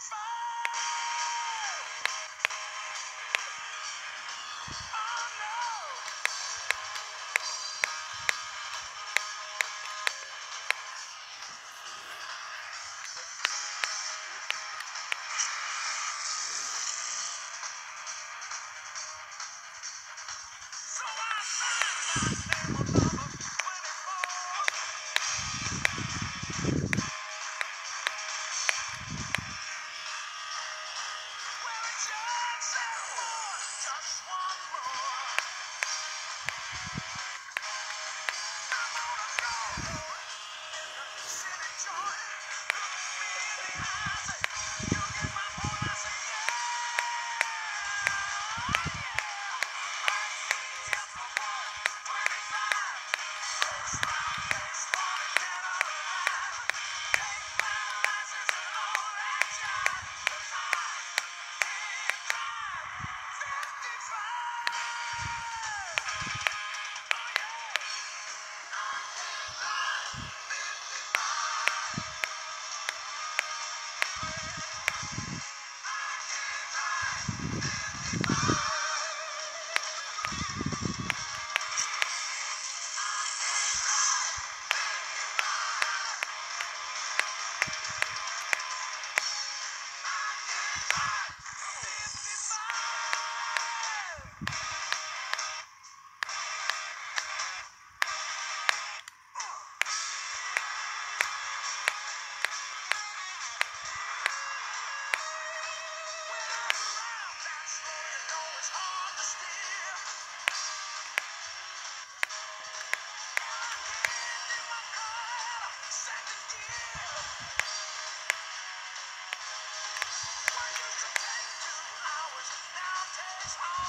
fight. Yes.